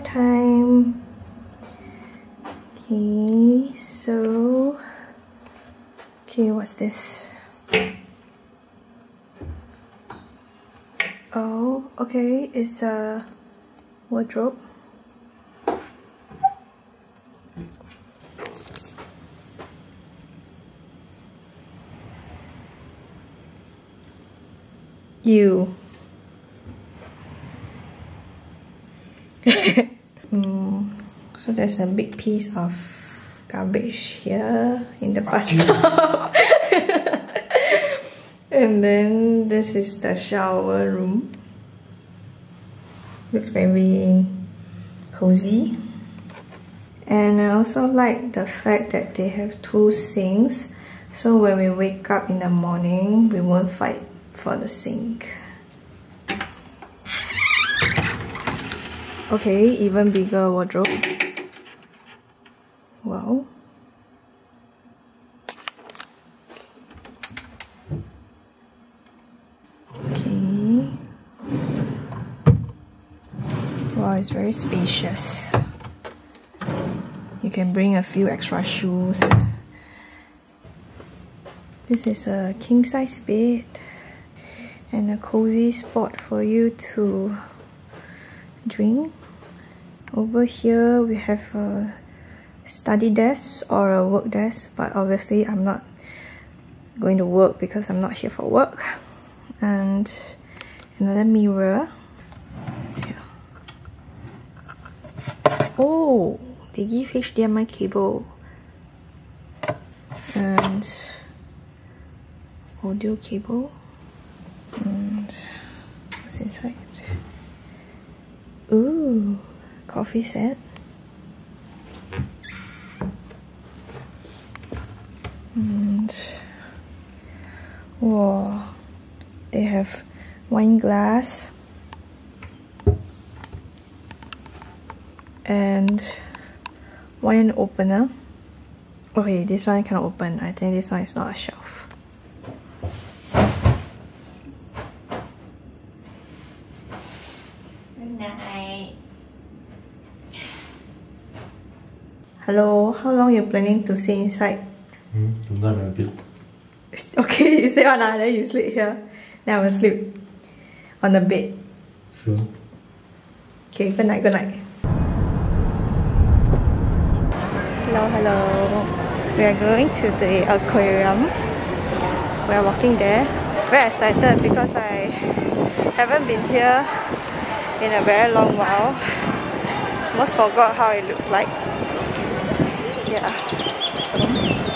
time. Okay so okay what's this? Oh okay it's a wardrobe. You. There's a big piece of garbage here in the bus stop. and then this is the shower room. Looks very cozy. And I also like the fact that they have two sinks. So when we wake up in the morning, we won't fight for the sink. Okay, even bigger wardrobe. Wow. Okay. Wow, it's very spacious. You can bring a few extra shoes. This is a king size bed and a cozy spot for you to drink. Over here we have a study desk or a work desk but obviously I'm not going to work because I'm not here for work. And another mirror. Oh, they give HDMI cable and audio cable and what's inside? Ooh, coffee set. And wow, they have wine glass and wine opener. Okay, this one cannot open. I think this one is not a shelf. Hello, how long you planning to stay inside? Hmm, sometime a bit. Okay, you say one ah, then you sleep here. Then I will sleep on the bed. Sure. Okay, good night, good night. Hello, hello. We are going to the aquarium. We are walking there. Very excited because I haven't been here in a very long while. Almost forgot how it looks like yeah so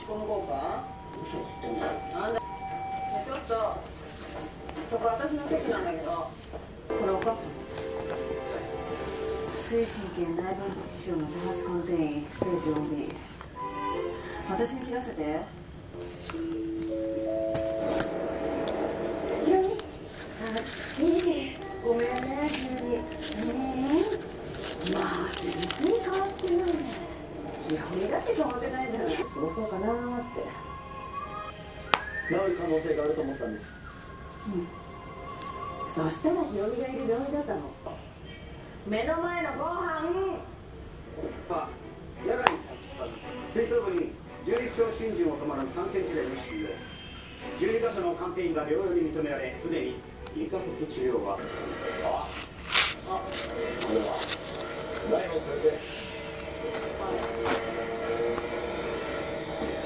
引き込もうかなんちょっとそこ私の席なんだけどこれお母さん神内分泌の多発転移ステージ 4B 私に切らせて急にいごめん。ね急にうんまあ全然変わってないねひろみだって変わってないじゃない過ごそうかなーって治る可能性があると思ったんですうんそしたらひろみがい。る病院だったの目の前のご飯あ野外に水頭部に重力小心腎を止まる3センチで密集12箇所の鑑定員が療養に認められすでに外科的治療はああこれは大門先生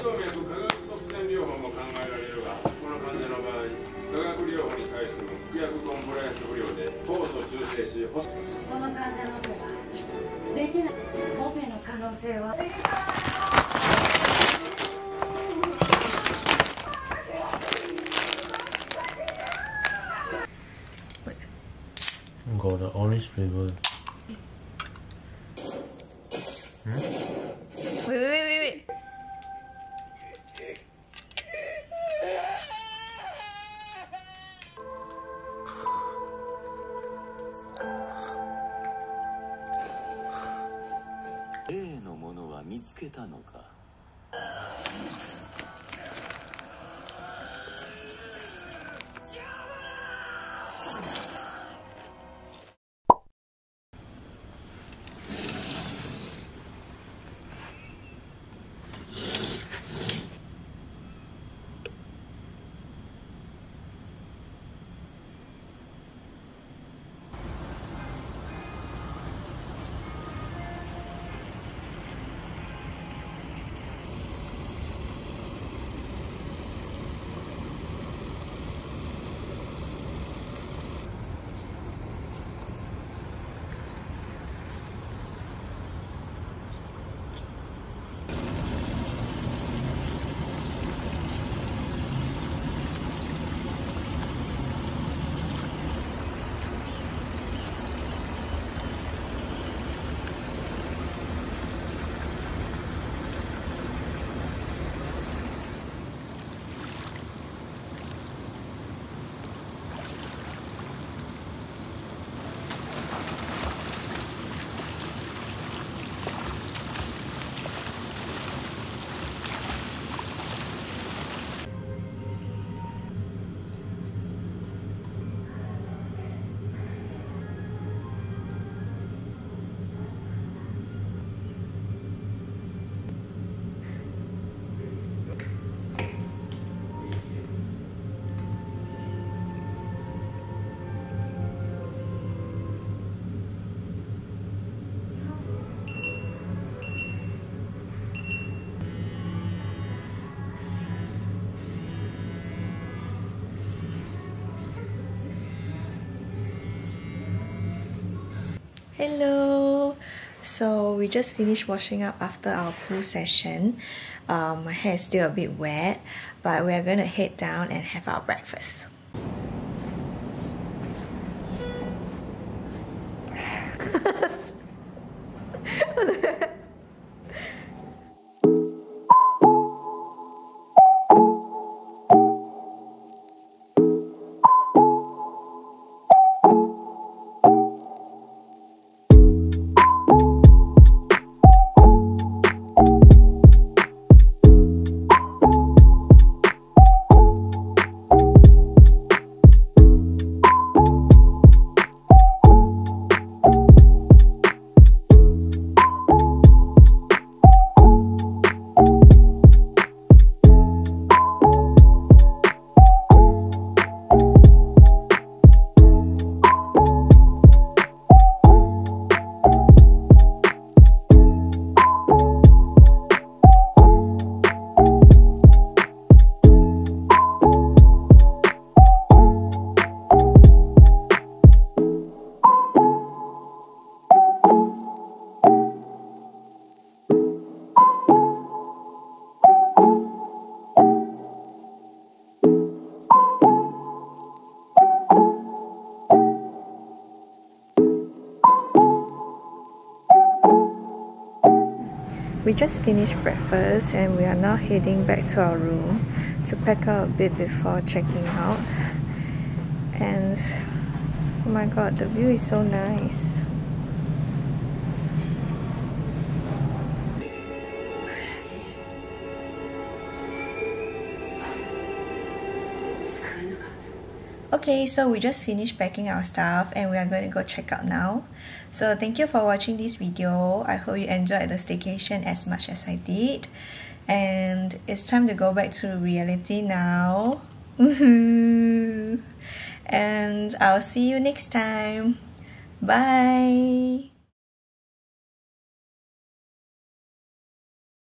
動脈化学側線療法も考えられるがこの患者の場合化学療法に対する服薬コンプライアンス不良で酵素中性しホスこの患者の手ができないオペの可能性は Got the orange flavor. 見つけたのか「Hello. So we just finished washing up after our pool session. Um, my hair is still a bit wet, but we are going to head down and have our breakfast. We just finished breakfast and we are now heading back to our room to pack up a bit before checking out. And oh my god the view is so nice Okay, so we just finished packing our stuff and we are going to go check out now. So thank you for watching this video. I hope you enjoyed the staycation as much as I did. And it's time to go back to reality now. and I'll see you next time. Bye.